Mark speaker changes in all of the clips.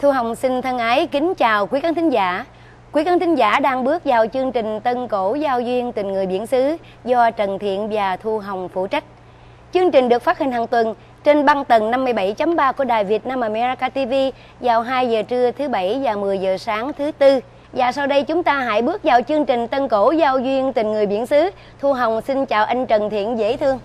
Speaker 1: Thu Hồng xin thân ái kính chào quý khán thính giả. Quý khán thính giả đang bước vào chương trình Tân Cổ Giao duyên tình người biển xứ do Trần Thiện và Thu Hồng phụ trách. Chương trình được phát hình hàng tuần trên băng tần 57.3 của Đài Việt Nam America TV vào 2 giờ trưa thứ bảy và 10 giờ sáng thứ tư. Và sau đây chúng ta hãy bước vào chương trình Tân Cổ Giao duyên tình người biển xứ. Thu Hồng xin chào anh Trần Thiện, dễ thương.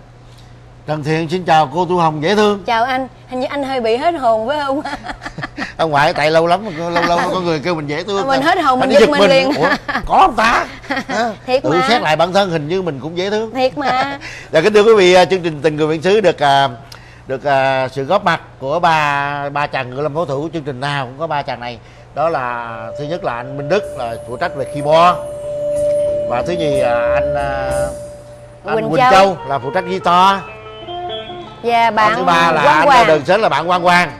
Speaker 2: Trần Thiện xin chào cô Tu Hồng dễ thương
Speaker 1: Chào anh, hình như anh hơi bị hết hồn phải không?
Speaker 2: Ông ngoại tại lâu lắm lâu lâu có người kêu mình dễ thương
Speaker 1: Mình hết hồn, mình giật mình liền.
Speaker 2: Ủa, có không ta Hả?
Speaker 1: Thiệt
Speaker 2: Tự
Speaker 1: mà.
Speaker 2: xét lại bản thân hình như mình cũng dễ thương
Speaker 1: Thiệt mà.
Speaker 2: Dạ kính thưa quý vị à, chương trình tình người biển xứ được à, được à, sự góp mặt của ba ba chàng ngự lâm pháo thủ chương trình nào cũng có ba chàng này đó là thứ nhất là anh Minh Đức là phụ trách về keyboard và thứ nhì là anh à, anh
Speaker 1: Quỳnh
Speaker 2: Quỳnh,
Speaker 1: Châu.
Speaker 2: Châu. là phụ trách guitar
Speaker 1: Và
Speaker 2: bạn
Speaker 1: bạn
Speaker 2: thứ ba là
Speaker 1: Quang
Speaker 2: anh. Đường Sến là bạn Quang Quang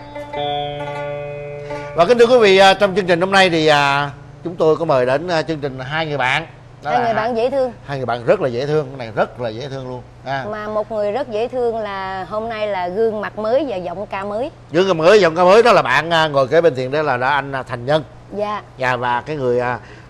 Speaker 2: và kính thưa quý vị à, trong chương trình hôm nay thì à, chúng tôi có mời đến à, chương trình hai người bạn Đó
Speaker 1: Hai người bạn dễ thương.
Speaker 2: hai người bạn rất là dễ thương cái này rất là dễ thương luôn à.
Speaker 1: Mà một người rất dễ thương là hôm nay là gương mặt mới và giọng ca mới.
Speaker 2: Dương ca mới giọng ca mới đó là bạn ngồi kế bên thiện đó là đó anh Thành Nhân
Speaker 1: Dạ.
Speaker 2: dạ và cái người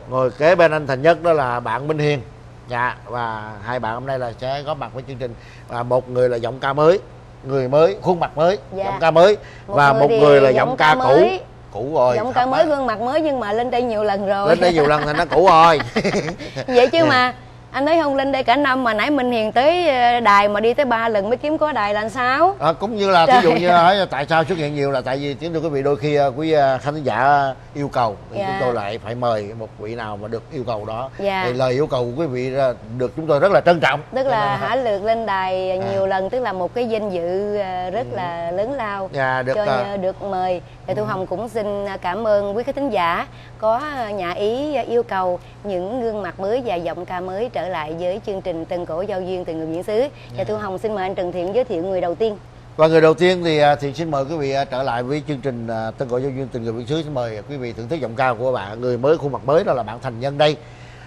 Speaker 2: ngồi kế bên anh Thành Nhất đó là bạn Minh Hiền dạ và hai bạn hôm nay là sẽ góp mặt với chương trình và một người là giọng ca mới người mới khuôn mặt mới
Speaker 1: Dạ.
Speaker 2: giọng ca mới
Speaker 1: Một
Speaker 2: và
Speaker 1: người
Speaker 2: một
Speaker 1: thì
Speaker 2: người là
Speaker 1: giọng
Speaker 2: giọng
Speaker 1: ca
Speaker 2: ca cũ cũ rồi
Speaker 1: giọng ca mới gương mặt mới nhưng mà lên đây nhiều lần rồi.
Speaker 2: lên đây nhiều lần thành nó cũ rồi
Speaker 1: Vậy chứ
Speaker 2: Dạ.
Speaker 1: mà anh thấy không lên đây cả năm mà nãy Minh Hiền tới ờ, đài mà đi tới ba lần mới kiếm có đài là làm sao?
Speaker 2: à, cũng như là ví dụ như hỏi tại sao xuất hiện nhiều là tại vì tiếng thưa quý vị đôi khi à, quý à, khán giả yêu cầu thì
Speaker 1: Dạ.
Speaker 2: chúng tôi lại phải mời một vị nào mà được yêu cầu đó
Speaker 1: Dạ.
Speaker 2: thì lời yêu cầu của quý vị được chúng tôi rất là trân trọng
Speaker 1: Tức là hả lượt lên đài
Speaker 2: À.
Speaker 1: nhiều lần tức là một cái danh dự ờ, rất là lớn lao.
Speaker 2: Dạ, được,
Speaker 1: cho
Speaker 2: à.
Speaker 1: nhờ được mời thì thu hồng cũng xin cảm ơn quý khán thính giả có nhà ý yêu cầu những gương mặt mới và giọng ca mới trở lại với chương trình tân cổ giao duyên từ người biển xứ
Speaker 2: Dạ.
Speaker 1: và thu hồng xin mời anh trần thiện giới thiệu người đầu tiên
Speaker 2: Và người đầu tiên thì à, thì xin mời quý vị à, trở lại với chương trình à, Tân Cổ Giao duyên tình người biển xứ xin mời quý vị thưởng thức giọng ca của bạn người mới khuôn mặt mới đó là bạn Thành Nhân đây.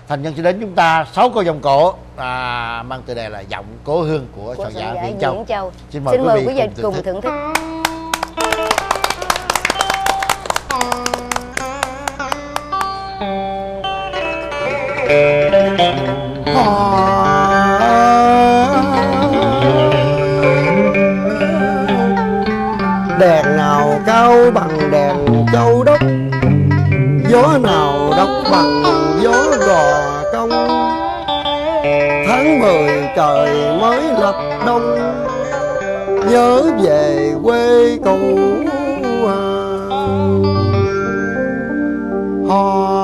Speaker 2: Thành Nhân sẽ đến chúng ta sáu câu dòng cổ à, mang tựa đề là giọng cố hương của,
Speaker 1: của
Speaker 2: soạn giả Viễn Châu.
Speaker 1: Châu.
Speaker 2: Xin mời quý vị
Speaker 1: quý vị
Speaker 2: cùng
Speaker 1: cùng
Speaker 2: thưởng thức
Speaker 3: cao bằng đèn châu đốc. Gió nào đốc bằng gió gò công. Tháng mười trời mới lập đông. Nhớ về quê cũ à. hò.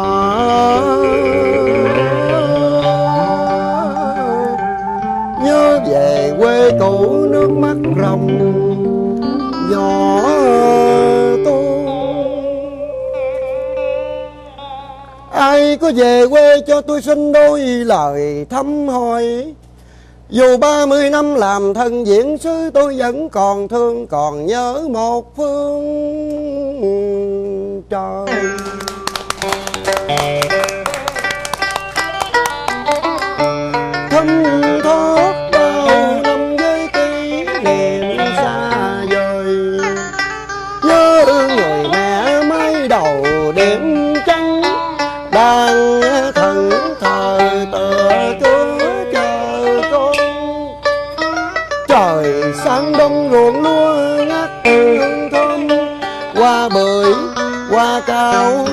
Speaker 3: Nhớ về quê cũ, nước mắt ròng. Có về quê cho tôi xin đôi lời thăm hỏi. Dù ba mươi năm làm thân diễn sứ tôi vẫn còn thương, còn nhớ một phương trời.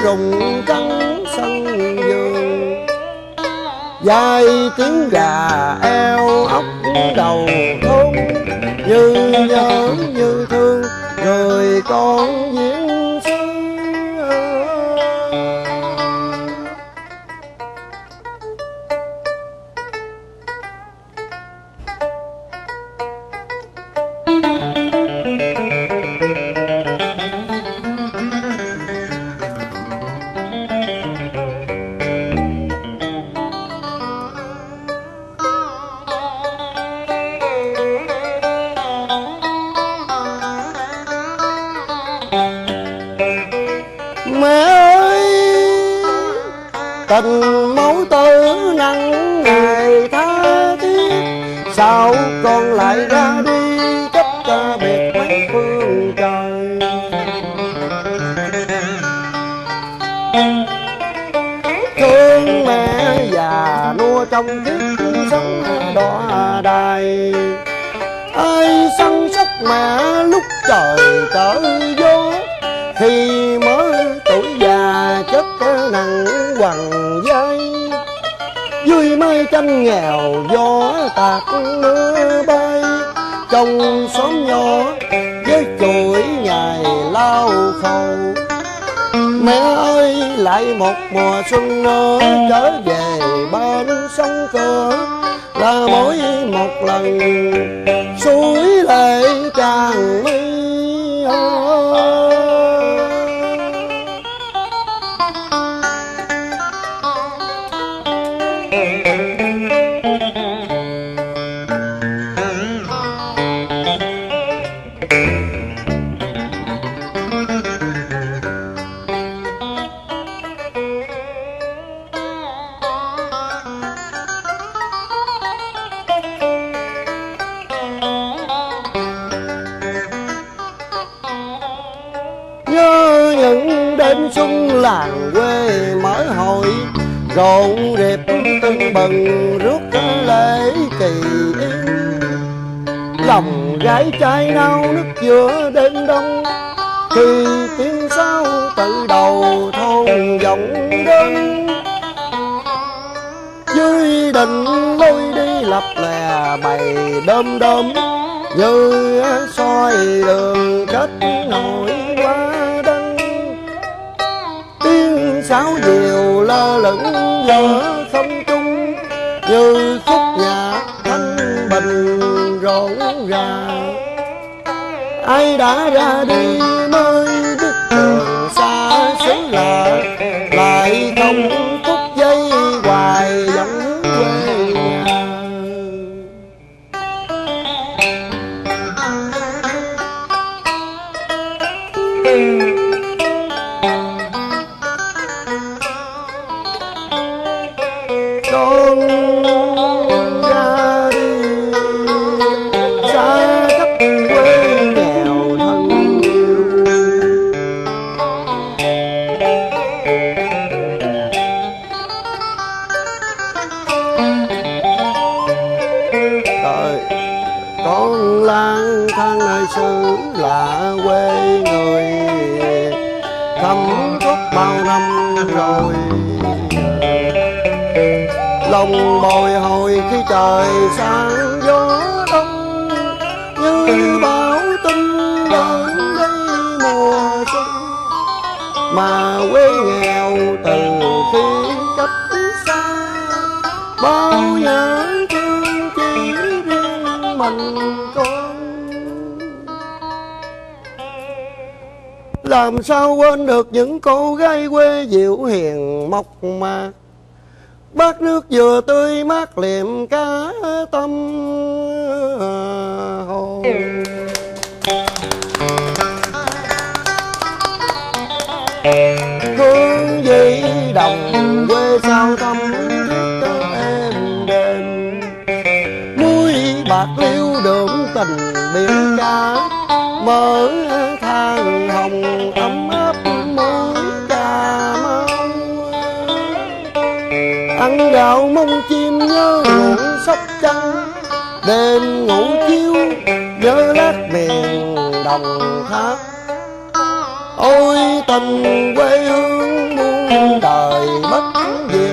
Speaker 3: Rồng cắn sân vườn. Dài tiếng gà eo ốc đầu thôn như nhớ như thương người con dĩa gần dây. Dưới mây tranh nghèo, gió tạt mưa bay. Trong xóm nhỏ, với chuỗi ngày lao khâu Mẹ ơi, lại một mùa xuân nữa, trở về bên sông cửa. Là mỗi một lần, suối lệ tràn mi. Rộn rịp tưng bừng rước lễ kỳ lòng gái trai nao nức giữa đêm đông khi tiếng sao tự đầu thôn vọng đơn dưới đình lôi đi lập lè bày đom đóm, như soi đường kết nổi sáu điều lơ lửng giữa không trung như khúc nhạc thanh bình rộn ràng. Ai đã ra đi mới lòng bồi hồi khi trời sáng, gió đông. Như bão tin đến đây mùa xuân, mà quê nghèo từ khi cách xa. Bao nhớ thương chỉ riêng mình con. Làm sao quên được những cô gái quê dịu hiền mộc mạc? Bát nước vừa tươi, mát liệm cá tâm. Hồn hương vị đồng quê sao tâm thiết em đêm. Muối bạc liêu đượm tình biển cả mở than hồng gạo mông chim nhớ ruộng sóc trăng. Đêm ngủ chiếu nhớ lát miền đồng tháp. Ôi tình quê hương muôn đời bất diệt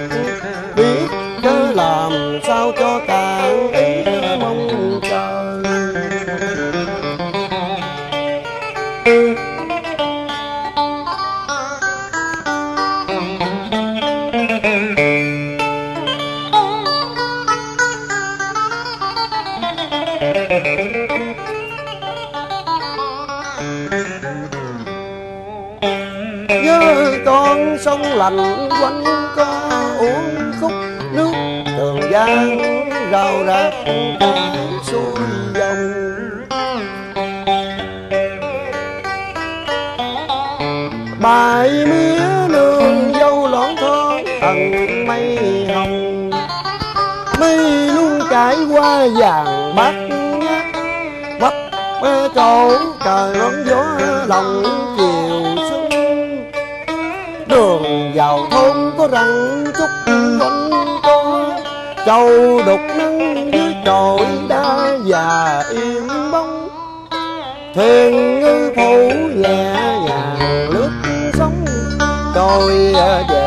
Speaker 3: nhớ con sông lạnh quanh ca uống khúc nước tường giang rào rạc xuôi dòng. Bài mía nương dâu lõn thon tầng mây hồng. Mây luôn trải qua vàng bát nhát bắp ờ, trổ, trời rón gió lòng chiều xuân đường vào thôn có răng trúc con co châu đục nắng dưới trội đã già yên bóng. Thuyền ngư phủ nhẹ nhàng nước sóng trôi về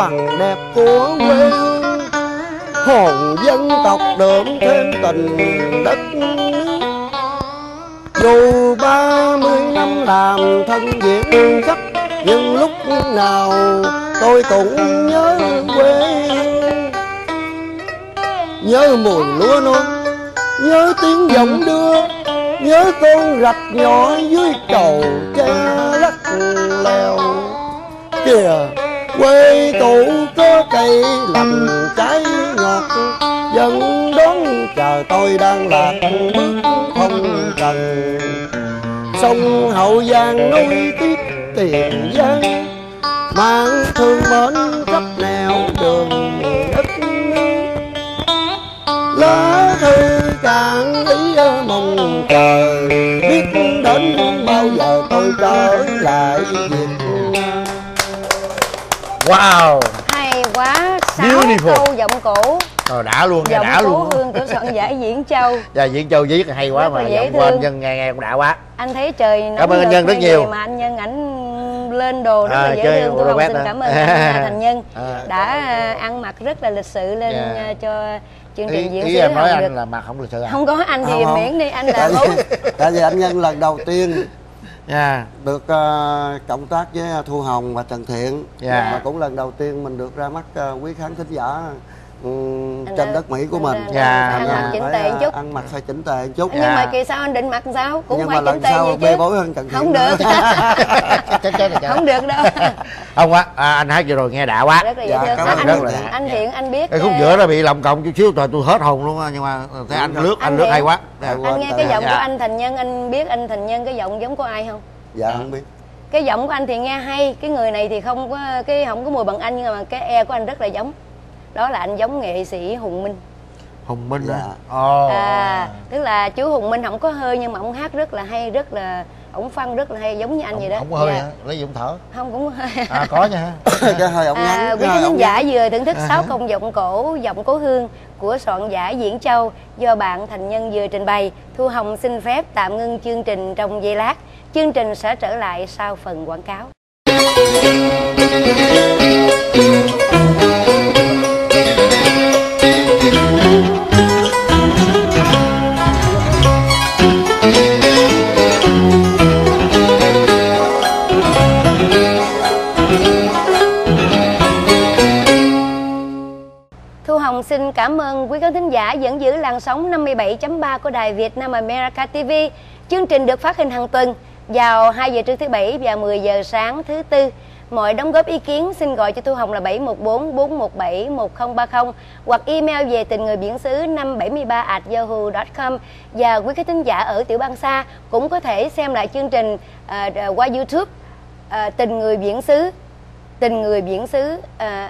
Speaker 3: bằng đẹp của quê hương. Hồn dân tộc đượm thêm tình đất. Nước dù ba mươi năm làm thân diễn khắp, nhưng lúc nào tôi cũng nhớ quê hương. Nhớ mùi lúa non, nhớ tiếng giọng đưa, nhớ con rạch nhỏ dưới cầu tre lắc lèo. Kìa quê tổ có cây lành trái ngọt. Dân đón chờ tôi đang lạc bước không cần. Sông hậu giang nối tiếp tiền giang mang thương mến khắp
Speaker 2: wow.
Speaker 1: Hay quá sáu
Speaker 2: Beautiful.
Speaker 1: câu giọng cổ.
Speaker 2: Rồi đã luôn
Speaker 1: giọng
Speaker 2: đã luôn.
Speaker 1: Hương của soạn giả diễn châu.
Speaker 2: Và diễn châu viết hay quá
Speaker 1: Rất là
Speaker 2: mà giọng của anh nhân nghe nghe cũng đã quá.
Speaker 1: Anh thấy trời nóng
Speaker 2: Cảm ơn anh Nhân rất nhiều.
Speaker 1: mà anh nhân ảnh lên đồ rất
Speaker 2: À,
Speaker 1: là dễ thương. Tôi
Speaker 2: Robert
Speaker 1: xin cảm ơn anh thành nhân.
Speaker 2: À.
Speaker 1: đã à, ăn mặc rất là lịch sự lên
Speaker 2: Dạ.
Speaker 1: à, cho chương
Speaker 2: ý,
Speaker 1: trình diễn
Speaker 2: ý
Speaker 1: sứ
Speaker 2: em nói
Speaker 1: không
Speaker 2: anh
Speaker 1: được
Speaker 2: là mặt không lịch sự à?
Speaker 1: Không có anh thì
Speaker 3: Không,
Speaker 1: miễn đi anh là
Speaker 3: tại vì, tại vì anh nhân lần đầu tiên
Speaker 2: nha
Speaker 3: được ờ, cộng tác với Thu Hồng và Trần Thiện
Speaker 2: Dạ.
Speaker 3: và cũng lần đầu tiên mình được ra mắt ờ, quý khán thính giả
Speaker 1: Anh
Speaker 3: trên đất Mỹ của
Speaker 1: anh
Speaker 3: mình.
Speaker 1: Đã-
Speaker 2: Dạ,
Speaker 1: ăn
Speaker 2: dạ.
Speaker 1: mặc chỉnh
Speaker 3: Phải,
Speaker 1: tề
Speaker 3: ờ,
Speaker 1: chút.
Speaker 3: ăn mặc phải chỉnh tề chút.
Speaker 1: Nhưng
Speaker 2: Dạ.
Speaker 1: mà kỳ sau anh định mặc sao? Cũng
Speaker 3: nhưng
Speaker 1: phải chỉnh tề vậy
Speaker 3: bê
Speaker 1: chứ
Speaker 3: bối hơn Trần Thiện
Speaker 1: không được.
Speaker 2: chết chết rồi chết.
Speaker 1: Không được đâu.
Speaker 2: Không quá. À, anh hát vừa rồi nghe đã quá.
Speaker 1: Rất là dễ
Speaker 3: Dạ,
Speaker 1: thương.
Speaker 3: cảm
Speaker 1: À,
Speaker 3: ơn
Speaker 1: anh,
Speaker 2: rất là đã.
Speaker 1: anh thiện anh biết
Speaker 2: cái khúc giữa nó bị lộng cộng chút xíu rồi tôi hết hồn luôn á nhưng mà thấy anh lướt anh lướt hay quá. Dạ.
Speaker 1: anh nghe
Speaker 3: Dạ.
Speaker 1: cái giọng
Speaker 2: Dạ.
Speaker 1: của anh thành nhân anh biết anh thành nhân cái giọng giống của ai không?
Speaker 3: Dạ không biết.
Speaker 1: Cái giọng của anh thì nghe hay cái người này thì không có cái không có mùi bằng anh nhưng mà cái e của anh rất là giống đó là anh giống nghệ sĩ hùng minh
Speaker 2: hùng minh
Speaker 3: Dạ.
Speaker 2: ồ
Speaker 1: à tức là chú hùng minh không có hơi nhưng mà ông hát rất là hay rất là ổng phân rất là hay giống như anh vậy đó
Speaker 2: không có hơi
Speaker 1: Dạ.
Speaker 2: hả lấy giọng thở
Speaker 1: không cũng hơi
Speaker 2: à có nha
Speaker 3: cái hơi ổng
Speaker 1: À, quý khán
Speaker 3: ổng
Speaker 1: giả
Speaker 3: ngắn.
Speaker 1: vừa thưởng thức
Speaker 2: À
Speaker 1: sáu
Speaker 2: hả?
Speaker 1: công giọng cổ giọng cố hương của soạn giả Diễn Châu do bạn Thành Nhân vừa trình bày. Thu Hồng xin phép tạm ngưng chương trình trong giây lát. Chương trình sẽ trở lại sau phần quảng cáo. Xin cảm ơn quý khán thính giả vẫn giữ làn sóng 57.3 của đài Việt Nam America TV. Chương trình được phát hình hàng tuần vào 2 giờ trưa thứ bảy và 10 giờ sáng thứ tư. Mọi đóng góp ý kiến xin gọi cho Thu Hồng là 714 417 1030 hoặc email về tình người biển xứ 573 at yahoo.com và quý khán thính giả ở tiểu bang xa cũng có thể xem lại chương trình uh, qua YouTube uh, tình người biển xứ tình người biển xứ uh,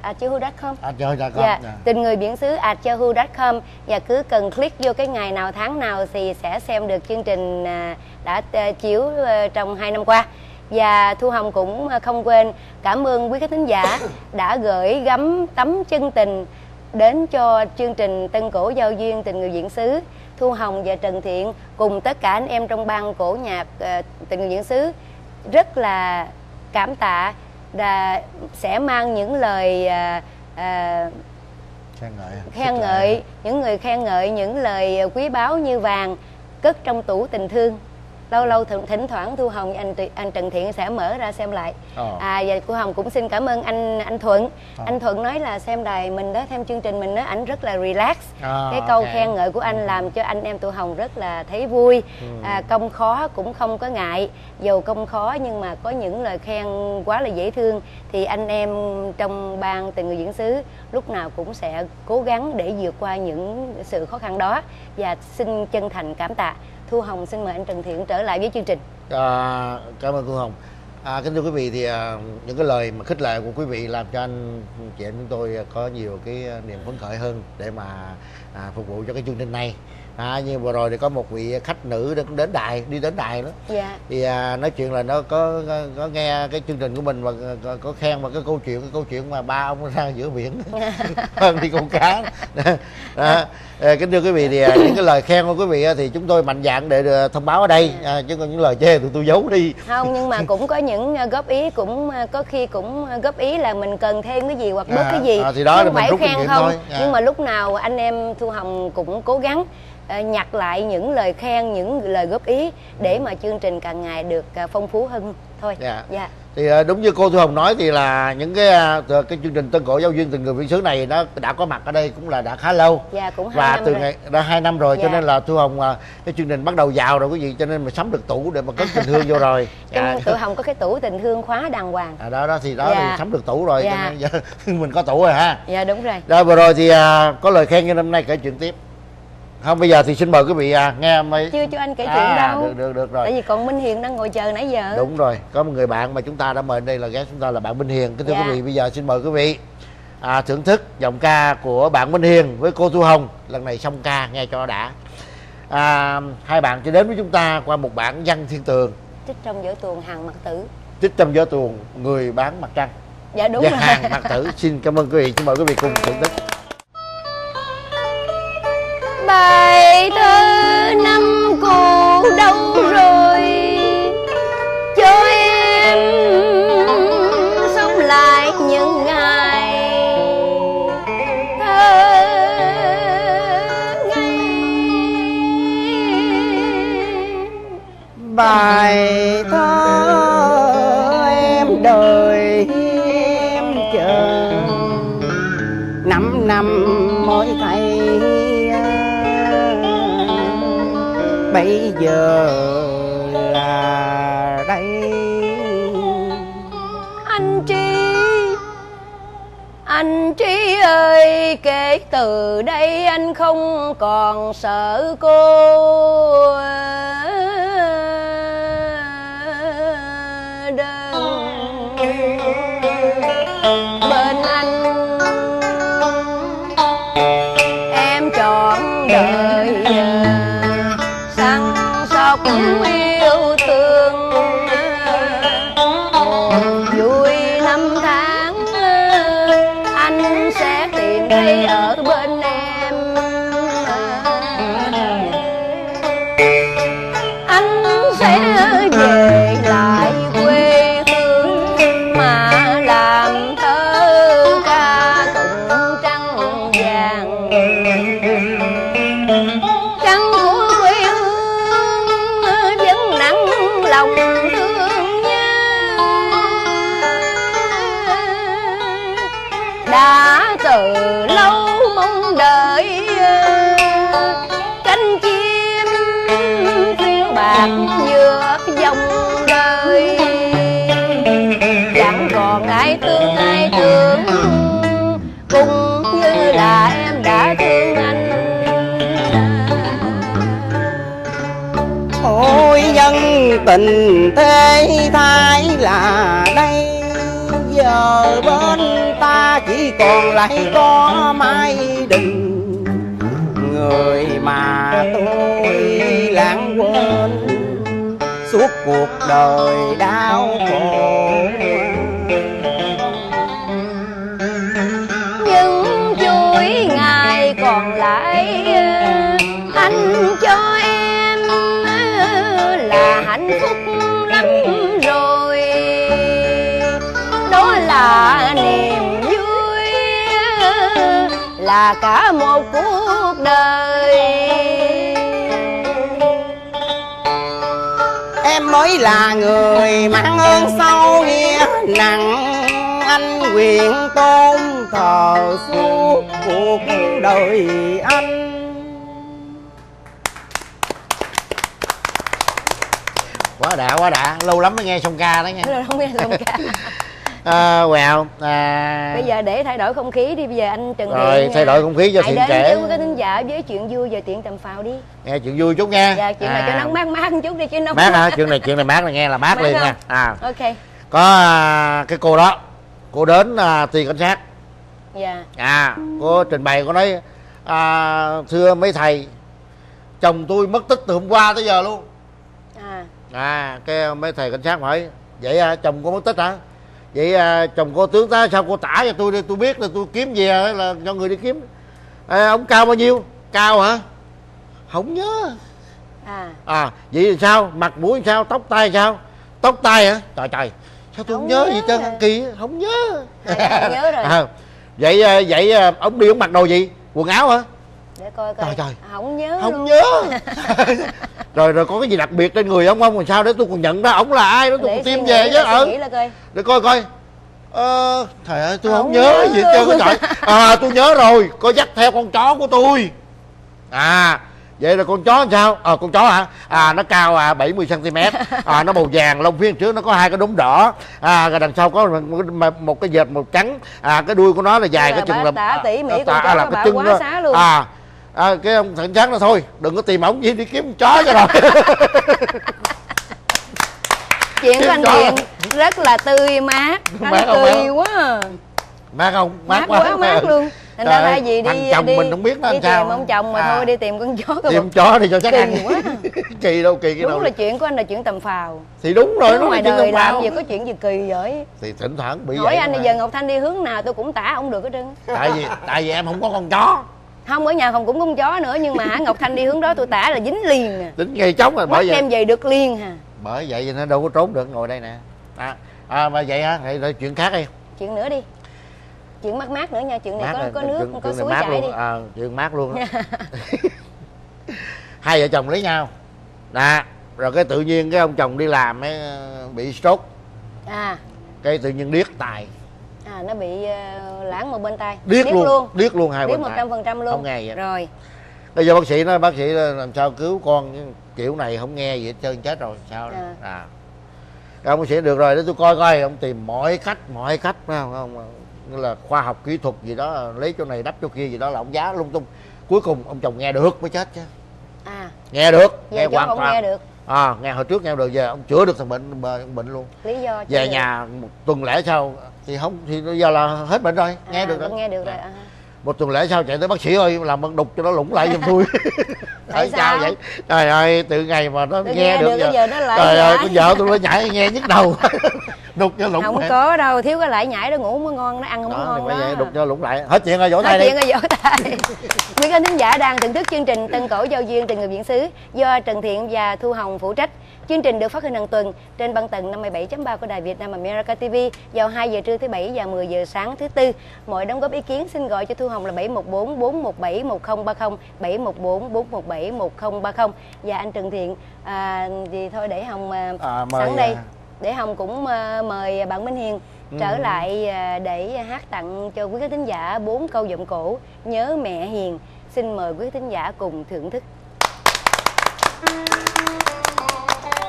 Speaker 1: at yahoo.com
Speaker 2: anh chơi ra con
Speaker 1: Dạ,
Speaker 2: Dạ.
Speaker 1: tình người biển xứ at yahoo.com và cứ cần click vô cái ngày nào tháng nào thì sẽ xem được chương trình à, đã à, chiếu à, trong hai năm qua. Và Thu Hồng cũng à, không quên cảm ơn quý khán thính giả đã gửi gắm tấm chân tình đến cho chương trình Tân Cổ Giao duyên tình người diễn xứ. Thu Hồng và Trần Thiện cùng tất cả anh em trong ban cổ nhạc à, tình người diễn xứ rất là cảm tạ và sẽ mang những lời à, à,
Speaker 2: khen ngợi
Speaker 1: khen ngợi những người khen ngợi những lời quý báu như vàng cất trong tủ tình thương lâu lâu thỉnh, thỉnh thoảng thu hồng anh anh trần thiện sẽ mở ra xem lại
Speaker 2: Ờ.
Speaker 1: à và thu hồng cũng xin cảm ơn anh anh thuận
Speaker 2: Ờ.
Speaker 1: anh thuận nói là xem đài mình đó xem chương trình mình đó ảnh rất là relax
Speaker 2: À,
Speaker 1: cái câu
Speaker 2: ok.
Speaker 1: khen ngợi của anh làm cho anh em thu hồng rất là thấy vui
Speaker 2: Ừ.
Speaker 1: à, công khó cũng không có ngại dù công khó nhưng mà có những lời khen quá là dễ thương thì anh em trong ban tình người diễn xứ lúc nào cũng sẽ cố gắng để vượt qua những sự khó khăn đó và xin chân thành cảm tạ thu hồng xin mời anh trần thiện trở lại với chương trình
Speaker 2: À, cảm ơn thu Hồng. À, kính thưa quý vị thì à, những cái lời mà khích lệ của quý vị làm cho anh chị em chúng tôi có nhiều cái à, niềm phấn khởi hơn để mà à, phục vụ cho cái chương trình này. À, như vừa rồi thì có một vị khách nữ đã- cũng đến đài đi đến đài đó.
Speaker 1: Dạ.
Speaker 2: Thì à, nói chuyện là nó có, có có nghe cái chương trình của mình và có, có khen vào cái câu chuyện cái câu chuyện mà ba ông ra giữa biển. Đi câu cá. À, kính thưa quý vị thì à, những cái lời khen của quý vị thì chúng tôi mạnh dạn để à, thông báo ở đây. À, chứ còn những lời chê thì tôi giấu đi.
Speaker 1: Không nhưng mà cũng có những ờ, góp ý cũng có khi cũng góp ý là mình cần thêm cái gì hoặc bớt
Speaker 2: À,
Speaker 1: cái gì.
Speaker 2: à, thì đó
Speaker 1: không
Speaker 2: mình
Speaker 1: phải khen không.
Speaker 2: thôi. À.
Speaker 1: nhưng mà lúc nào anh em thu hồng cũng cố gắng nhặt lại những lời khen những lời góp ý để mà chương trình càng ngày được ờ, phong phú hơn thôi
Speaker 2: Dạ.
Speaker 1: dạ
Speaker 2: thì à, đúng như cô Thu Hồng nói thì là những cái cái chương trình Tân Cổ Giao duyên tình người viễn xứ này nó đã có mặt ở đây cũng là đã khá lâu
Speaker 1: dạ cũng
Speaker 2: và
Speaker 1: năm
Speaker 2: từ
Speaker 1: rồi
Speaker 2: ngày đã hai năm rồi cho
Speaker 1: Dạ.
Speaker 2: nên là Thu Hồng cái chương trình bắt đầu vào rồi quý vị cho nên mà sắm được tủ để mà cất tình thương vô rồi Dạ.
Speaker 1: tụi hồng có cái tủ tình thương khóa đàng hoàng
Speaker 2: à, đó đó thì đó
Speaker 1: Dạ.
Speaker 2: thì sắm được tủ rồi
Speaker 1: Dạ.
Speaker 2: cho nên giờ mình có tủ rồi ha
Speaker 1: dạ đúng rồi
Speaker 2: đó vừa rồi thì à, có lời khen như năm nay kể chuyện tiếp không bây giờ thì xin mời quý vị à, nghe mấy
Speaker 1: chưa cho anh kể chuyện
Speaker 2: à,
Speaker 1: đâu.
Speaker 2: được được được rồi.
Speaker 1: Tại vì còn minh hiền đang ngồi chờ nãy giờ.
Speaker 2: Đúng rồi có một người bạn mà chúng ta đã mời đây là ghé chúng ta là bạn Minh Hiền. Kính thưa
Speaker 1: Dạ.
Speaker 2: quý vị bây giờ xin mời quý vị à, thưởng thức giọng ca của bạn Minh Hiền với cô Thu Hồng. Lần này xong ca nghe cho đã. À, hai bạn sẽ đến với chúng ta qua một bản văn thiên tường.
Speaker 1: Trích trong vở tuồng hàng mặt tử.
Speaker 2: Trích trong gió tuồng người bán mặt trăng.
Speaker 1: Dạ đúng
Speaker 2: và
Speaker 1: rồi.
Speaker 2: Hàng mặt tử. Xin cảm ơn quý vị. Xin mời quý vị cùng thưởng thức
Speaker 1: bài thơ em
Speaker 3: đời bây giờ là đây.
Speaker 1: Anh tri anh trí ơi, kể từ đây anh không còn sợ cô. Sóc đời
Speaker 3: đau khổ.
Speaker 1: Những chuỗi ngày còn lại anh cho em là hạnh phúc lắm rồi. Đó là niềm vui, là cả một cuộc đời.
Speaker 4: Mới là người mang ơn sâu nghĩa nặng anh nguyện tôn thờ suốt cuộc đời anh.
Speaker 2: Quá đã quá đã lâu lắm mới nghe song ca đó nghe
Speaker 1: không nghe xong ca
Speaker 2: à, quẹo à,
Speaker 1: bây giờ để thay đổi không khí đi bây giờ anh trần
Speaker 2: rồi thay
Speaker 1: à,
Speaker 2: đổi không khí cho thiện kể.
Speaker 1: với thính giả với chuyện vui về tiện tầm phào đi.
Speaker 2: Nghe chuyện vui chút nha.
Speaker 1: Dạ chuyện này cho nó mát mát một chút đi chứ nó
Speaker 2: mát hả? chuyện này chuyện này mát là nghe là mát,
Speaker 1: Mát
Speaker 2: liền
Speaker 1: không?
Speaker 2: nha à.
Speaker 1: Ok.
Speaker 2: Có à, cái cô đó cô đến à, tiền cảnh sát.
Speaker 1: Dạ.
Speaker 2: À cô trình bày cô nói à, thưa mấy thầy chồng tôi mất tích từ hôm qua tới giờ luôn.
Speaker 1: À.
Speaker 2: À cái mấy thầy cảnh sát hỏi vậy à, chồng cô mất tích hả vậy à, chồng cô tướng tá sao cô tả cho tôi đi tôi biết là tôi kiếm về là cho người đi kiếm. À, ông cao bao nhiêu? Cao hả? Không nhớ.
Speaker 1: À.
Speaker 2: À vậy thì sao? Mặt mũi sao? Tóc tai sao? Tóc tai hả? Trời trời. Sao tôi không,
Speaker 1: Không
Speaker 2: nhớ
Speaker 1: nhớ
Speaker 2: gì trơn kỳ không nhớ.
Speaker 1: Dạ, nhớ rồi.
Speaker 2: à, vậy à, vậy à, ông đi ông mặc đồ gì? Quần áo hả
Speaker 1: để coi coi.
Speaker 2: Trời, trời.
Speaker 1: À, không nhớ
Speaker 2: không
Speaker 1: luôn.
Speaker 2: nhớ. Rồi rồi có cái gì đặc biệt trên người ông không? Làm sao để tôi còn nhận ra ông là ai? Đó tôi
Speaker 1: để
Speaker 2: còn tìm về chứ
Speaker 1: coi.
Speaker 2: Để coi coi. Ờ trời ơi tôi không,
Speaker 1: Không
Speaker 2: nhớ
Speaker 1: nhớ
Speaker 2: gì hết trơn trời. À tôi nhớ rồi. Có dắt theo con chó của tôi. À vậy là con chó làm sao? Ờ con chó hả? À nó cao à 70 cm à nó màu vàng lông phía trước nó có hai cái đốm đỏ. À rồi đằng sau có một, một cái vệt màu trắng. À cái đuôi của nó là dài cái chừng là
Speaker 1: tỉ mỉ
Speaker 2: à,
Speaker 1: con chó
Speaker 2: à, là cái chân
Speaker 1: quá xá luôn.
Speaker 2: à à, cái ông cảnh sát nó thôi đừng có tìm ổng gì đi kiếm chó cho rồi.
Speaker 1: Chuyện của anh. Thiện rất là tươi mát
Speaker 2: Mát
Speaker 1: anh
Speaker 2: mát không?
Speaker 1: quá à.
Speaker 2: mát không?
Speaker 1: Mát quá mát luôn. Thành ra vì
Speaker 2: thằng
Speaker 1: đi
Speaker 2: chồng
Speaker 1: đi
Speaker 2: mình không biết nó
Speaker 1: đi
Speaker 2: sao.
Speaker 1: tìm ông chồng mà
Speaker 2: À.
Speaker 1: thôi đi tìm con chó
Speaker 2: tìm chó đi cho chắc
Speaker 1: Kỳ
Speaker 2: ăn.
Speaker 1: quá.
Speaker 2: kỳ đâu kỳ cái
Speaker 1: đúng
Speaker 2: đâu.
Speaker 1: là chuyện của anh là chuyện tầm phào.
Speaker 2: Thì đúng rồi nó
Speaker 1: ngoài
Speaker 2: là
Speaker 1: đời làm gì có chuyện gì kỳ vậy.
Speaker 2: Thì thỉnh thoảng bị
Speaker 1: hỏi
Speaker 2: vậy
Speaker 1: anh bây giờ ngọc thanh đi hướng nào tôi cũng tả ông được hết trơn.
Speaker 2: Tại vì tại vì em không có con chó
Speaker 1: không ở nhà không cũng con chó nữa nhưng mà ngọc thanh đi hướng đó tôi tả là dính liền à.
Speaker 2: Tính ngay chóng rồi
Speaker 1: bắt
Speaker 2: bởi vậy
Speaker 1: em về được liền hà
Speaker 2: bởi vậy thì nó đâu có trốn được ngồi đây nè. À, à mà vậy hả thì, thì chuyện khác đi.
Speaker 1: Chuyện nữa đi. Chuyện mát mát nữa nha chuyện này
Speaker 2: mát
Speaker 1: có
Speaker 2: rồi,
Speaker 1: có nước
Speaker 2: chuyện-
Speaker 1: có
Speaker 2: chuyện này
Speaker 1: suối chảy
Speaker 2: luôn
Speaker 1: đi.
Speaker 2: à, chuyện mát luôn á. hai vợ chồng lấy nhau. Nè rồi cái tự nhiên cái ông chồng đi làm ấy, bị stroke.
Speaker 1: À.
Speaker 2: Cái tự nhiên điếc tài
Speaker 1: à nó bị uh, lãng một bên tay
Speaker 2: điếc, luôn, điếc luôn hai
Speaker 1: biết
Speaker 2: bên
Speaker 1: một
Speaker 2: tay
Speaker 1: trăm phần trăm luôn.
Speaker 2: Không nghe vậy.
Speaker 1: Rồi.
Speaker 2: Bây giờ bác sĩ nói bác sĩ làm sao cứu con kiểu này không nghe gì hết trơn chết rồi sao
Speaker 1: À.
Speaker 2: à. Ông bác sĩ được rồi để tôi coi coi ông tìm mọi cách mọi cách phải không? Không như là khoa học kỹ thuật gì đó lấy chỗ này đắp chỗ kia gì đó là ông giá lung tung. Cuối cùng ông chồng nghe được mới chết chứ.
Speaker 1: À.
Speaker 2: Nghe được
Speaker 1: giờ
Speaker 2: nghe hoàn toàn.
Speaker 1: nghe được.
Speaker 2: À nghe hồi trước nghe được giờ ông chữa được thằng bệnh bệnh, bệnh luôn.
Speaker 1: Lý do
Speaker 2: về nhà một tuần lễ sau thì không thì bây giờ là hết bệnh rồi nghe
Speaker 1: à,
Speaker 2: được rồi.
Speaker 1: nghe được rồi
Speaker 2: À.
Speaker 1: à.
Speaker 2: một tuần lễ sau chạy tới bác sĩ ơi làm ơn đục cho nó lủng lại giùm tôi.
Speaker 1: Tại
Speaker 2: sao? vậy trời ơi từ ngày mà nó
Speaker 1: Tôi
Speaker 2: nghe,
Speaker 1: nghe
Speaker 2: được
Speaker 1: được,
Speaker 2: giờ
Speaker 1: giờ nó lại
Speaker 2: trời ơi con vợ tôi nó nhảy nghe nhức đầu. Đục cho lủng
Speaker 1: không
Speaker 2: lại.
Speaker 1: có đâu thiếu cái lại nhảy đó ngủ mới ngon nó ăn không
Speaker 2: đó,
Speaker 1: ngon đó.
Speaker 2: vậy đục cho lủng lại. Hết chuyện rồi vỗ tay đi.
Speaker 1: chuyện ở vỗ tay. Quý khán thính giả đang thưởng thức chương trình Tân Cổ Giao duyên tình người biển xứ do Trần Thiện và Thu Hồng phụ trách. Chương trình được phát hình hàng tuần trên băng tần 57.3 của Đài Việt Nam America TV vào 2 giờ trưa thứ bảy và 10 giờ sáng thứ tư. Mọi đóng góp ý kiến xin gọi cho Thu Hồng là 714 417 1030 714 417 1030 và anh Trần Thiện à, thì thôi để Hồng à,
Speaker 2: À, mời,
Speaker 1: sẵn đây.
Speaker 2: à.
Speaker 1: để Hồng cũng à, mời bạn Minh Hiền trở lại à, để hát tặng cho quý khán thính giả bốn câu giọng cổ nhớ mẹ hiền. Xin mời quý thính giả cùng thưởng thức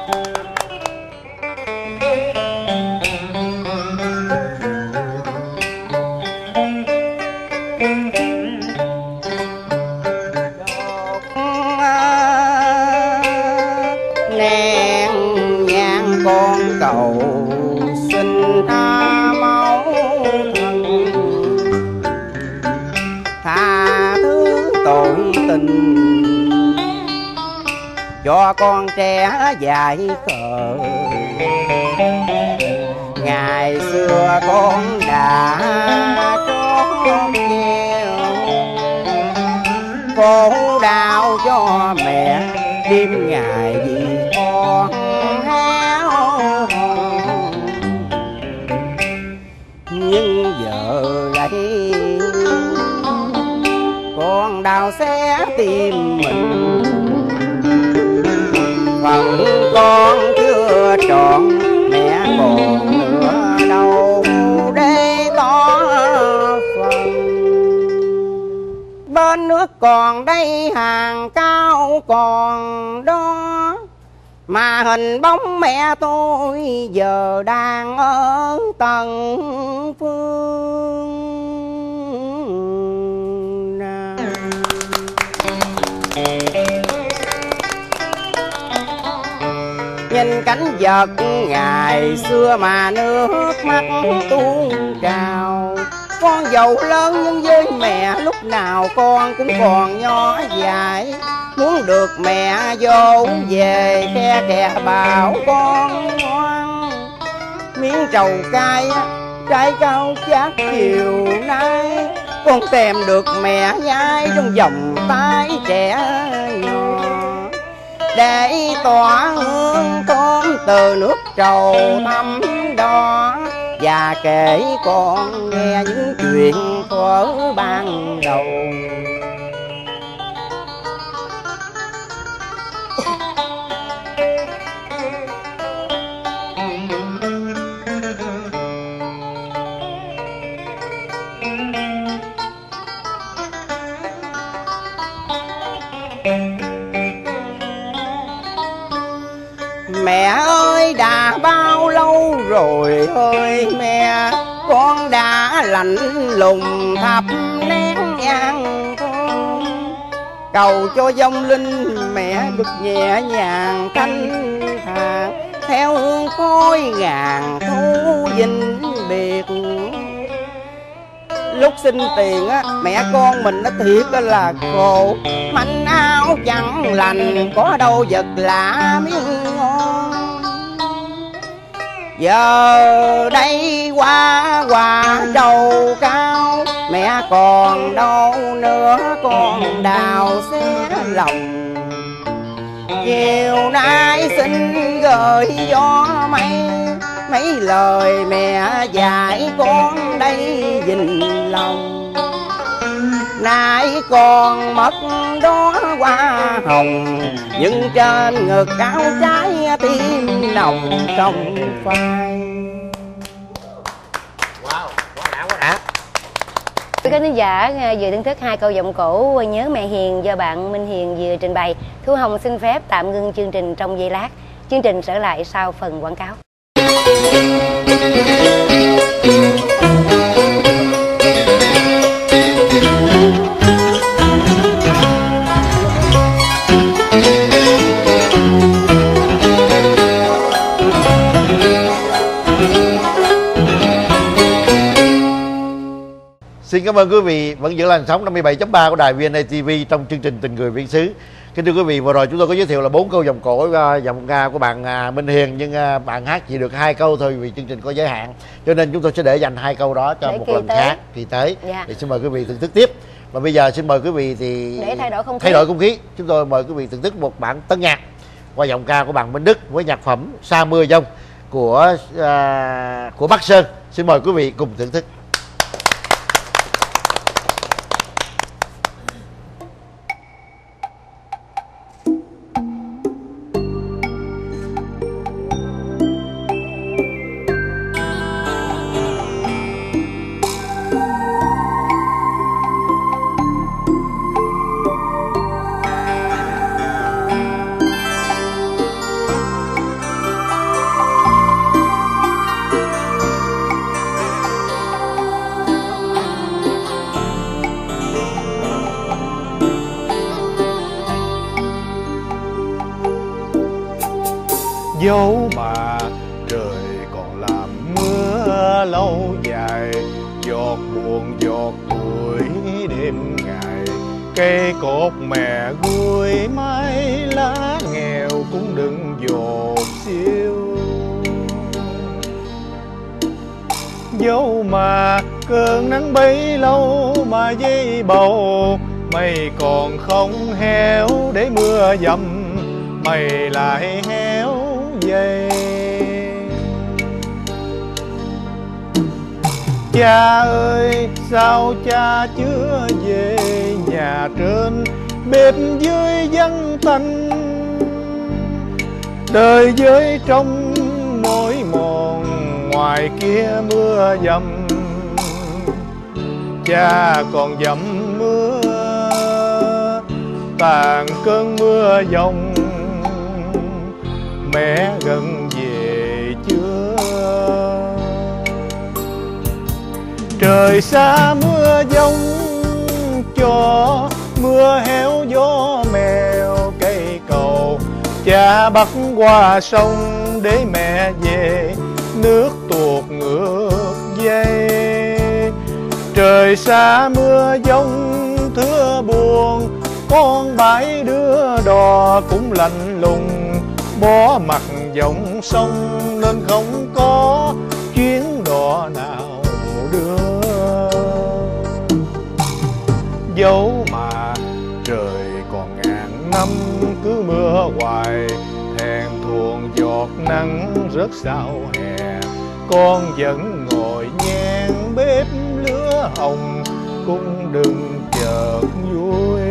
Speaker 4: nén con trẻ dại khờ ngày xưa con đã trót nghèo. Khổ đau cho mẹ, đêm ngày vì con héo hon nhưng giờ đây, con đau xé tim mình. Con chưa trọn, mẹ còn nữa đâu để có phần. Bên nước còn đây, hàng cao còn đó. Mà hình bóng mẹ tôi giờ đang ở tầng phương. Nhìn cảnh vật ngày xưa mà nước mắt tuôn trào. Con giàu lớn nhưng với mẹ lúc nào con cũng còn nhỏ dại. Muốn được mẹ vô về khe kè bảo con ngoan. Miếng trầu cay trái cao chát chiều nay. Con tìm được mẹ nhai trong vòng tay trẻ nhỏ để tỏa hương thơm từ nước trầu thăm đó và kể con nghe những chuyện thuở ban đầu. Mẹ ơi, đã bao lâu rồi ơi mẹ? Con đã lạnh lùng thắp nén nhang Cầu cho vong linh mẹ được nhẹ nhàng thanh thản. Theo hương khói ngàn thu vinh biệt. Lúc xin tiền á, mẹ con mình nó thiệt là khổ. Manh áo chẳng lành, có đâu vật lạ miếng giờ đây qua qua trầu cao, mẹ còn đâu nữa, con đào xé lòng. Chiều nay xin gửi gió mây, mấy lời mẹ dạy con đây, dình lòng nay con mất đó hoa hồng nhưng trên ngực áo trái tim nồng trong phai
Speaker 2: wow quá đã quá đã
Speaker 1: Quý khán giả à, vừa thưởng thức hai câu giọng cổ nhớ mẹ Hiền do bạn Minh Hiền vừa trình bày. Thu Hồng xin phép tạm ngưng chương trình trong giây lát. Chương trình trở lại sau phần quảng cáo.
Speaker 2: Xin cảm ơn quý vị vẫn giữ làn sóng 57.3 của đài VNA TV trong chương trình Tình người Viên xứ. Kính thưa quý vị, vừa rồi chúng tôi có giới thiệu là bốn câu dòng cổ dòng ca của bạn uh, Minh Hiền nhưng uh, bạn hát chỉ được hai câu thôi vì chương trình có giới hạn. Cho nên chúng tôi sẽ để dành hai câu đó cho
Speaker 1: Để
Speaker 2: một lần
Speaker 1: tới.
Speaker 2: khác kỳ tới.
Speaker 1: Dạ.
Speaker 2: Thì xin mời quý vị thưởng thức tiếp. Và bây giờ xin mời quý vị thì
Speaker 1: Để thay đổi không khí.
Speaker 2: Thay đổi không khí. Chúng tôi mời quý vị thưởng thức một bản tân nhạc qua giọng ca của bạn Minh Đức với nhạc phẩm Sa mưa dông của uh, của Bắc Sơn. Xin mời quý vị cùng thưởng thức.
Speaker 5: Dấu mà cơn nắng bấy lâu mà dây bầu. Mây còn không héo để mưa dầm, mày lại héo dây cha ơi, sao cha chưa về nhà trên bếp dưới dân tanh? Đời với trong ngoài kia mưa dầm, cha còn dầm mưa. Tàn cơn mưa dòng, mẹ gần về chưa? Trời xa mưa giông cho mưa héo gió mèo cây cầu. Cha bắt qua sông để mẹ về, nước tuột ngược dây trời xa mưa giông thưa buồn, con bãi đưa đò cũng lạnh lùng. Bó mặt dòng sông nên không có chuyến đò nào đưa. Dấu mà trời còn ngàn năm, cứ mưa hoài, thèm thuồng giọt nắng rớt sao hè con vẫn ngồi nhen bếp lửa hồng, cũng đừng chợt vui.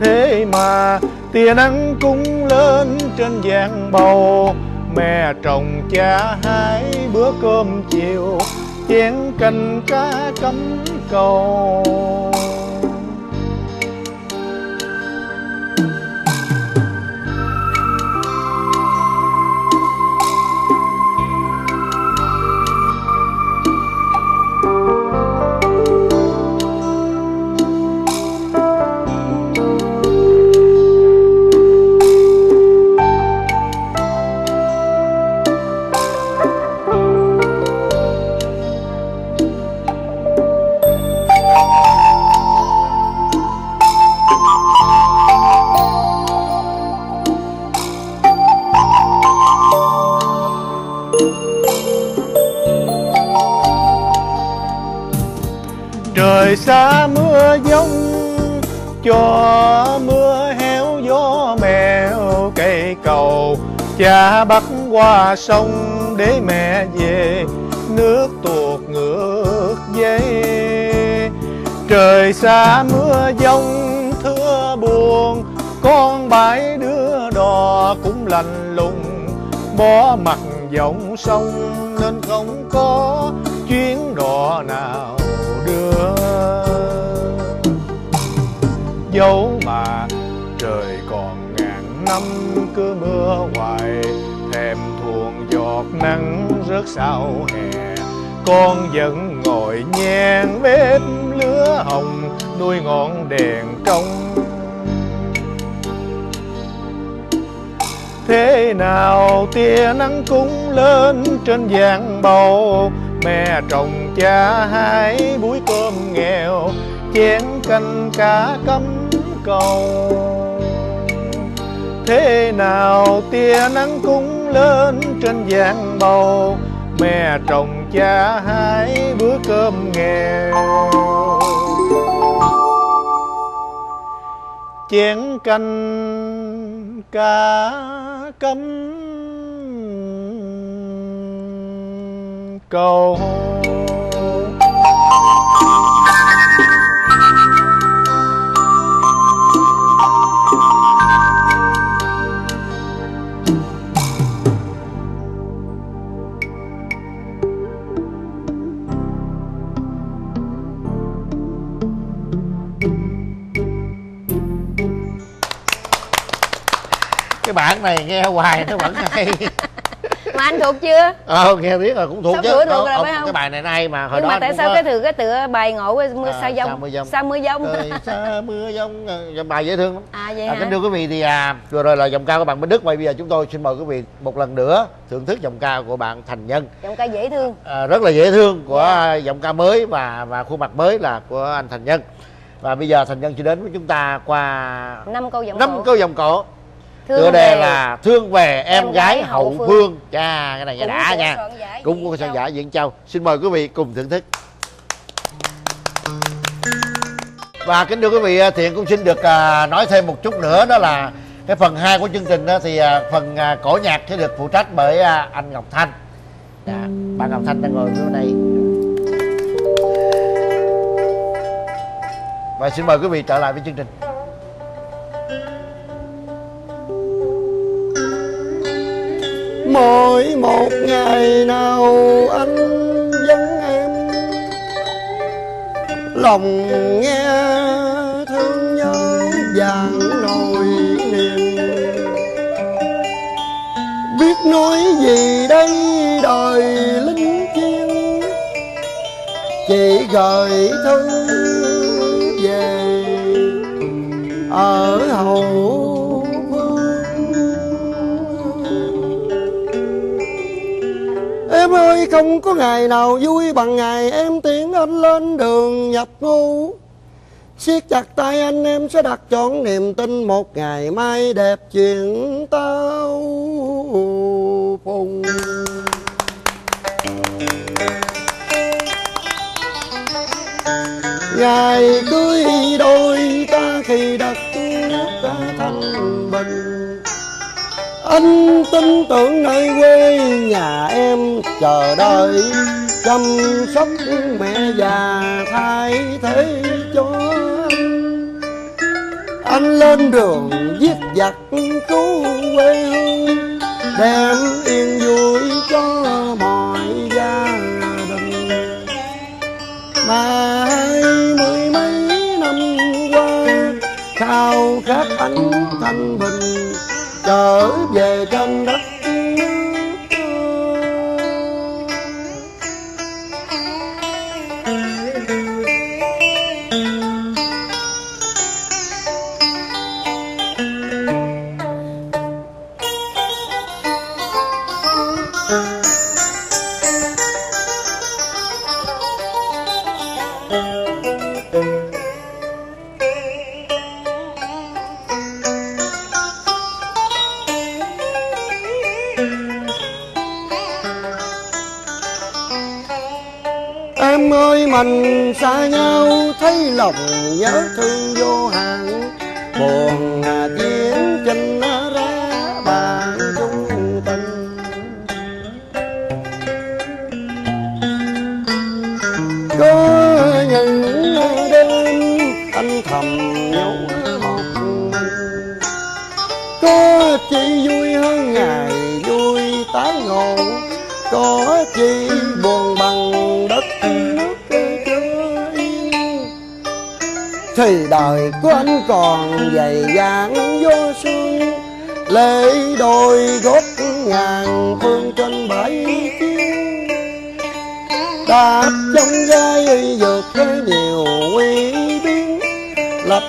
Speaker 5: Thế mà tia nắng cũng lên trên giang bầu, mẹ trồng cha hái bữa cơm chiều, chén canh cá cắm cầu. Cha bắt qua sông để mẹ về, nước tuột ngược dây trời xa mưa giông, thưa buồn, con bãi đưa đò cũng lạnh lùng. Bó mặt dòng sông nên không có chuyến đò nào đưa. Dấu mà trời còn ngàn năm cứ mưa hoài, thèm thuồng giọt nắng rớt sau hè. Con vẫn ngồi nhen bếp lửa hồng, nuôi ngọn đèn trong. Thế nào tia nắng cũng lên trên vàng bầu, mẹ trồng cha hái búi cơm nghèo, chén canh cá cắm cầu thế nào? Tia nắng cũng lên trên giang bầu. Mẹ trồng cha hái bữa cơm nghèo. Chén canh cá cấm. Cầu
Speaker 2: bản này nghe hoài nó vẫn hay.
Speaker 1: Mà anh thuộc chưa?
Speaker 2: Ờ nghe biết rồi cũng thuộc
Speaker 1: Sắp
Speaker 2: chứ.
Speaker 1: thuộc rồi phải không?
Speaker 2: cái bài này hay mà hồi
Speaker 1: nhưng
Speaker 2: đó
Speaker 1: mà tại sao
Speaker 2: có-
Speaker 1: cái thừa cái tựa bài ngộ mưa
Speaker 2: À,
Speaker 1: sa dông
Speaker 2: sa mưa dông.
Speaker 1: sa mưa dông
Speaker 2: Trời xa mưa giông ờ, dòng bài dễ thương lắm.
Speaker 1: À vậy
Speaker 2: à,
Speaker 1: hả?
Speaker 2: kính thưa quý vị thì à, vừa rồi là giọng ca của bạn Minh Đức. Và bây giờ chúng tôi xin mời quý vị một lần nữa thưởng thức giọng ca của bạn Thành Nhân.
Speaker 1: Giọng ca dễ thương.
Speaker 2: À, rất là dễ thương của
Speaker 1: Dạ.
Speaker 2: à, giọng ca mới và và khuôn mặt mới là của anh Thành Nhân. Và bây giờ Thành Nhân sẽ đến với chúng ta qua
Speaker 1: năm câu giọng
Speaker 2: năm câu giọng cổ
Speaker 1: Thương
Speaker 2: tựa đề
Speaker 1: về.
Speaker 2: là thương về em,
Speaker 1: em
Speaker 2: gái hậu phương,
Speaker 1: phương.
Speaker 2: cha cái này
Speaker 1: Cũng
Speaker 2: đã nha. cũng của soạn
Speaker 1: Châu.
Speaker 2: giả diễn châu. Xin mời quý vị cùng thưởng thức. Và kính thưa quý vị thiện cũng xin được à, nói thêm một chút nữa đó là cái phần 2 của chương trình đó thì à, phần à, cổ nhạc sẽ được phụ trách bởi à, anh Ngọc Thanh. Dạ, bạn Ngọc Thanh đang ngồi bên đây. Và xin mời quý vị trở lại với chương trình
Speaker 3: mỗi một ngày nào anh vắng em, lòng nghe thương nhớ vàng nỗi niềm. Biết nói gì đây, đời lính chiên, chỉ gửi thư về ở hậu không có ngày nào vui bằng ngày em tiễn anh lên đường nhập ngũ. Siết chặt tay anh em sẽ đặt trọn niềm tin một ngày mai đẹp chuyện tao phùng. Ngày cưới đôi ta khi đặt anh tin tưởng nơi quê nhà em, chờ đợi chăm sóc mẹ già thay thế cho anh. Anh lên đường giết giặc cứu quê hương, đem yên vui cho mọi gia đình. Mà hai mươi mấy năm qua, khao khát anh thanh bình trở về trên đất. Lòng nhớ thương vô hạn. Buồn của anh còn dày dạn vô sương Lễ đôi gót ngàn phương trên bãi chiến Đạp trong gai vượt nhiều nguy biến Lập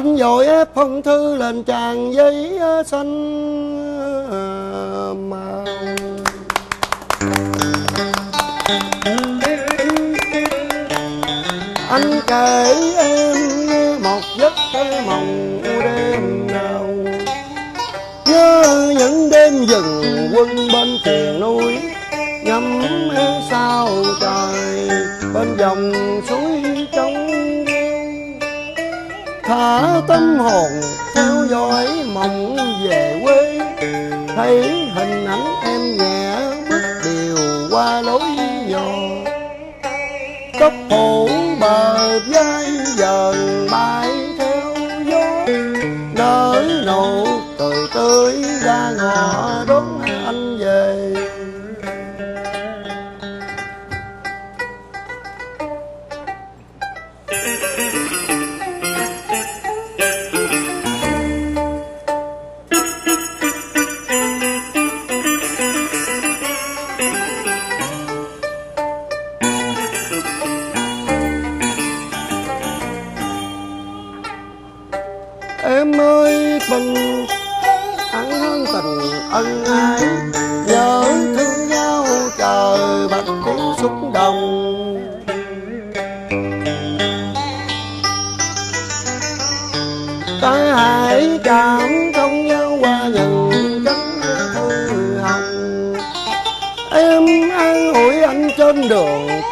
Speaker 3: Anh vội ép phong thư lên tràn giấy xanh màu. Anh kể em nghe một giấc mộng đêm nào. Nhớ những đêm rừng quân bên thuyền núi, Ngắm sao trời bên dòng suối trong Thả tâm hồn theo dõi mộng về quê. Thấy hình ảnh em nhẹ bước điều qua lối nhỏ. Tóc phủ bờ vai dần bay theo gió. Nở nụ cười tươi ra ngõ đôi.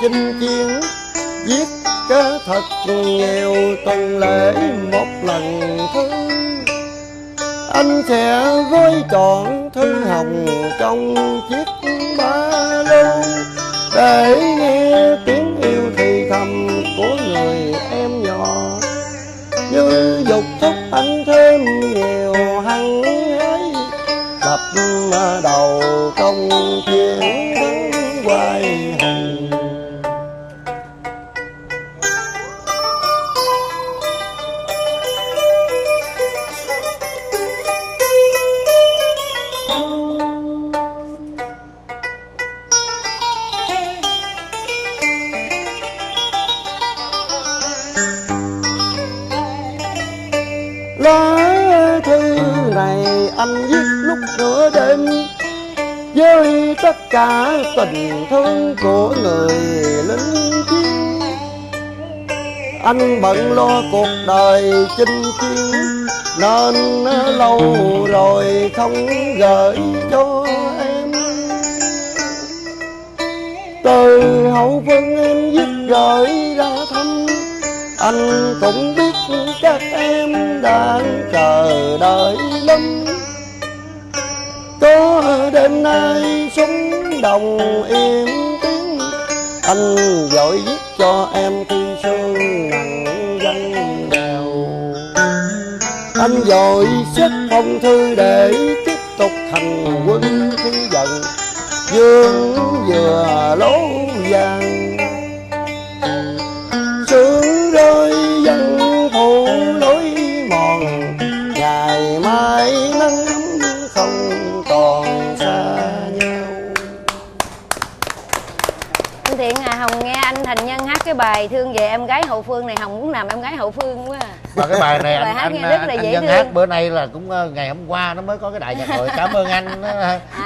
Speaker 3: Chinh chiến viết kế thật nhiều, tuần lễ một lần thư anh sẽ gói trọn thư hồng trong chiếc tình thân của người lính chiến. Anh bận lo cuộc đời chinh chiến, nên lâu rồi không gửi cho em. Từ hậu phương em viết gửi ra thăm, anh cũng biết chắc em đang chờ đợi lắm. Có đêm nay đồng im tiếng anh vội viết cho em khi sương nặng dân đèo anh vội xếp phong thư để tiếp tục thành quân khi giận dương vừa lố vàng
Speaker 1: bài thương về em gái hậu phương này hồng muốn làm em gái hậu phương quá à.
Speaker 2: và cái bài này
Speaker 1: Bài
Speaker 2: anh
Speaker 1: hát
Speaker 2: anh,
Speaker 1: rất là
Speaker 2: anh,
Speaker 1: dễ thương.
Speaker 2: hát bữa nay là cũng ờ, ngày hôm qua nó mới có cái đại nhạc hội cảm ơn anh đó,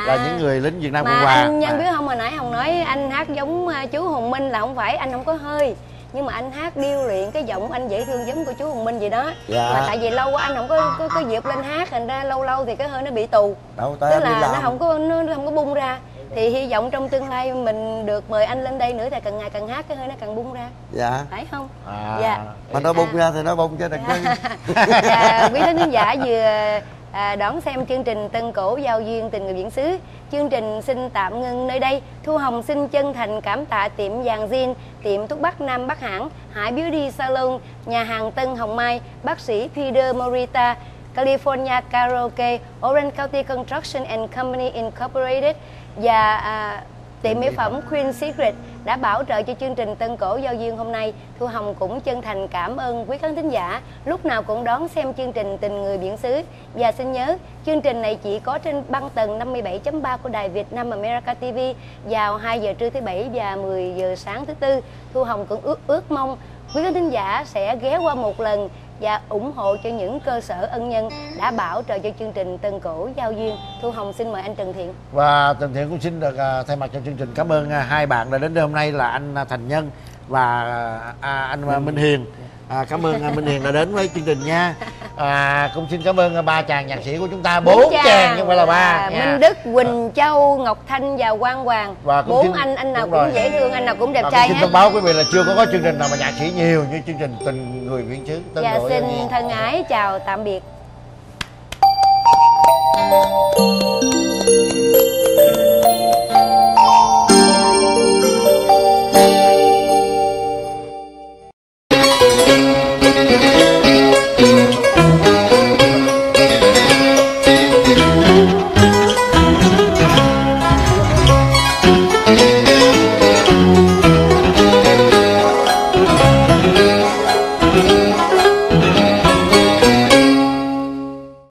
Speaker 2: là những người lính Việt Nam Cộng Hòa
Speaker 1: anh nhân
Speaker 2: À.
Speaker 1: biết không hồi nãy hồng nói anh hát giống à, chú hùng minh là không phải anh không có hơi nhưng mà anh hát điêu luyện cái giọng anh dễ thương giống của chú hùng minh vậy đó
Speaker 3: Dạ.
Speaker 1: mà tại vì lâu quá anh không có có, có dịp lên hát thành ra lâu lâu thì cái hơi nó bị tù
Speaker 3: đâu
Speaker 1: tức là nó không có nó không có bung ra thì hy vọng trong tương lai mình được mời anh lên đây nữa thì càng ngày càng hát cái hơi nó càng bung ra
Speaker 3: dạ
Speaker 1: phải không
Speaker 2: À.
Speaker 1: dạ
Speaker 3: mà nó bung ra thì nó bung cho đừng có
Speaker 1: Dạ, quý khán thính giả vừa à, đón xem chương trình Tân Cổ Giao duyên tình người biển xứ. Chương trình xin tạm ngưng nơi đây. Thu Hồng xin chân thành cảm tạ tiệm vàng Zin, tiệm thuốc bắc Nam Bắc Hãng, Hải Beauty Salon, nhà hàng Tân Hồng Mai, bác sĩ Peter Morita, California Karaoke, Orange County Construction and Company Incorporated và à, tiệm mỹ phẩm Queen Secret đã bảo trợ cho chương trình Tân Cổ Giao duyên hôm nay. Thu Hồng cũng chân thành cảm ơn quý khán thính giả lúc nào cũng đón xem chương trình Tình Người Biển Xứ. Và xin nhớ, chương trình này chỉ có trên băng tần 57.3 của Đài Việt Nam America TV vào 2 giờ trưa thứ Bảy và 10 giờ sáng thứ Tư. Thu Hồng cũng ước ước mong quý khán thính giả sẽ ghé qua một lần và ủng hộ cho những cơ sở ân nhân đã bảo trợ cho chương trình Tân Cổ Giao duyên. Thu Hồng xin mời anh Trần Thiện.
Speaker 2: và Trần Thiện cũng xin được à, thay mặt cho chương trình cảm ơn à, hai bạn đã đến đây hôm nay là anh à, Thành Nhân và à, anh à, Minh Hiền à, cảm ơn Minh Hiền đã đến với chương trình nha à, cũng xin cảm ơn à, ba chàng nhạc sĩ của chúng ta bốn chàng chứ không phải là ba
Speaker 1: à,
Speaker 2: nha.
Speaker 1: Minh Đức, Quỳnh Châu, Ngọc Thanh và Quang Hoàng
Speaker 2: Và
Speaker 1: bốn
Speaker 2: xin-
Speaker 1: anh anh nào cũng
Speaker 2: rồi.
Speaker 1: dễ thương anh nào cũng đẹp
Speaker 2: Và
Speaker 1: trai
Speaker 2: xin thông báo quý vị là chưa có, có chương trình nào mà nhạc sĩ nhiều như chương trình tình người viên chức tân dạ
Speaker 1: xin thân ái chào tạm biệt.